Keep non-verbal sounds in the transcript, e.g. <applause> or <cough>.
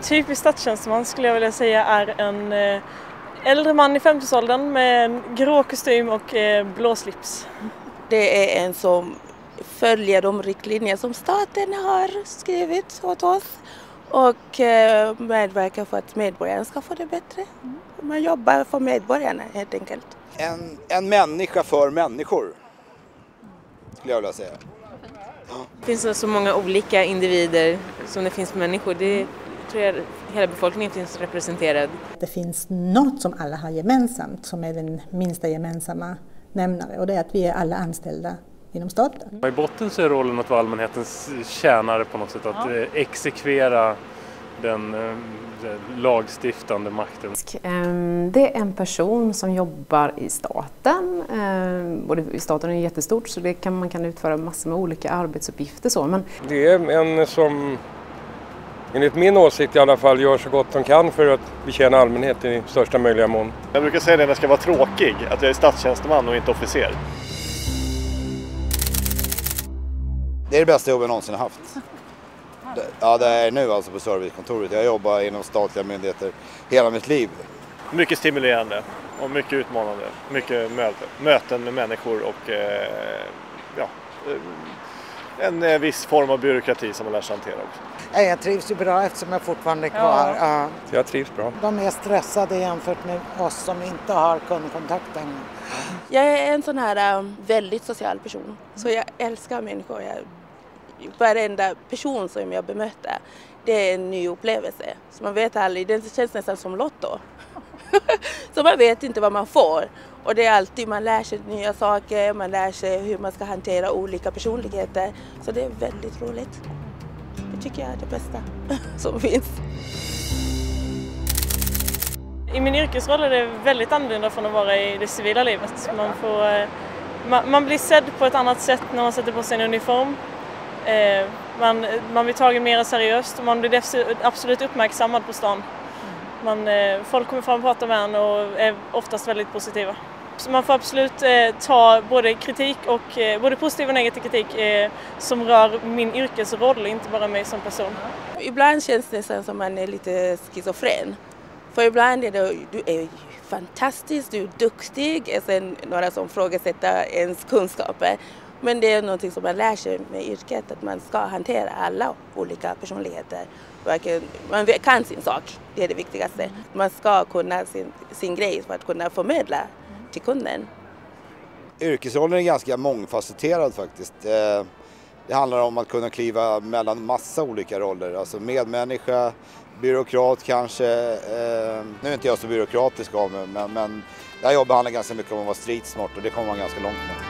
typisk statstjänsteman skulle jag vilja säga är en eh, äldre man i 50-årsåldern med en grå kostym och eh, blå slips. Det är en som följer de riktlinjer som staten har skrivit åt oss och eh, medverkar för att medborgarna ska få det bättre. Man jobbar för medborgarna helt enkelt. En, en människa för människor, skulle jag vilja säga. Det finns så många olika individer som det finns människor. Det tror jag hela befolkningen finns representerad. Det finns något som alla har gemensamt som är den minsta gemensamma nämnare och det är att vi är alla anställda inom staten. I botten så är rollen att vara allmänhetens tjänare på något sätt, att ja. exekvera den lagstiftande makten. Det är en person som jobbar i staten. Både staten är jättestort så det kan, man kan utföra massor med olika arbetsuppgifter. Så, men... Det är en som enligt min åsikt i alla fall gör så gott de kan för att betjäna allmänheten i största möjliga mån. Jag brukar säga det när jag ska vara tråkig, att jag är statstjänsteman och inte officer. Det är det bästa jobb jag någonsin har haft. Ja, det är nu alltså på servicekontoret. Jag jobbar inom statliga myndigheter hela mitt liv. Mycket stimulerande och mycket utmanande. Mycket möten med människor och eh, ja, en viss form av byråkrati som man lär sig hantera också. Jag trivs ju bra eftersom jag fortfarande är kvar. Ja. Jag trivs bra. De är stressade jämfört med oss som inte har kundkontakten. Jag är en sån här väldigt social person. Så jag älskar människor. Jag varenda person som jag bemöter, det är en ny upplevelse. Så man vet aldrig, det känns nästan som Lotto. <laughs> så man vet inte vad man får. Och det är alltid, man lär sig nya saker, man lär sig hur man ska hantera olika personligheter. Så det är väldigt roligt. Det tycker jag är det bästa <laughs> som finns. I min yrkesroll är det väldigt annorlunda från att vara i det civila livet. Man, får, man blir sedd på ett annat sätt när man sätter på sig en uniform. Man, man blir tagen mer seriöst och man blir absolut uppmärksammad på stan. Man, folk kommer fram och pratar med en och är oftast väldigt positiva. Så man får absolut eh, ta både kritik och eh, både positiv och negativ kritik eh, som rör min yrkesroll, inte bara mig som person. Ibland känns det som att man är lite schizofren. För ibland är det, du är fantastisk, du är duktig, och sen några som ifrågasätter ens kunskaper. Men det är något som man lär sig med yrket, att man ska hantera alla olika personligheter. Man kan sin sak, det är det viktigaste. Man ska kunna sin, sin grej för att kunna förmedla till kunden. Yrkesrollen är ganska mångfacetterad faktiskt. Eh, det handlar om att kunna kliva mellan massa olika roller, alltså medmänniska, byråkrat kanske. Eh, nu är inte jag så byråkratisk av mig men det här jobbet handlar ganska mycket om att vara streetsmart och det kommer man ganska långt med.